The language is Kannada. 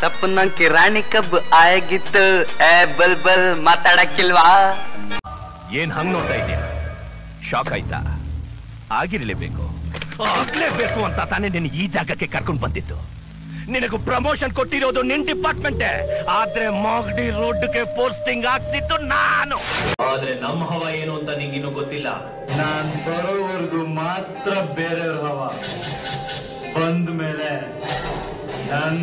ಸಪ್ಪನಂಕಿ ರಾಣಿ ಕಬ್ ಆಗಿತ್ತು. ಏ ಬಲ್ ಬಲ್ ಮಾತಾಡಕ್ಕಿಲ್ವಾ? ಏನ್ ಹಂಗ್ ನೋಡ್ತಾ ಇದೀಯ ಶಾಕ್ ಆಯ್ತಾ? ಆಗಿರ್ಲೇಬೇಕು. ಆಗ್ಲೇಬೇಕು ಅಂತ ತಾನೇ ನಿನ್ ಈ ಜಾಗಕ್ಕೆ ಕರ್ಕೊಂಡು ಬಂದಿದ್ದು. ನಿನಗೂ ಪ್ರಮೋಷನ್ ಕೊಟ್ಟಿರೋದು ನಿನ್ ಡಿಪಾರ್ಟ್ಮೆಂಟ್ ಆದ್ರೆ ಮಾಗಡಿ ರೋಡ್ಗೆ ಪೋಸ್ಟಿಂಗ್ ಆಗ್ತಿತ್ತು ನಾನು. ಆದ್ರೆ ನಮ್ಮ ಹವ ಏನು ಅಂತ ನಿಂಗಿನ್ನೂ ಗೊತ್ತಿಲ್ಲ. ನಾನ್ ಬರೋವರೆಗೂ ಮಾತ್ರ ಬೇರೆಯವ್ರ ಹವ. ಬಂದ ಮೇಲೆ ನನ್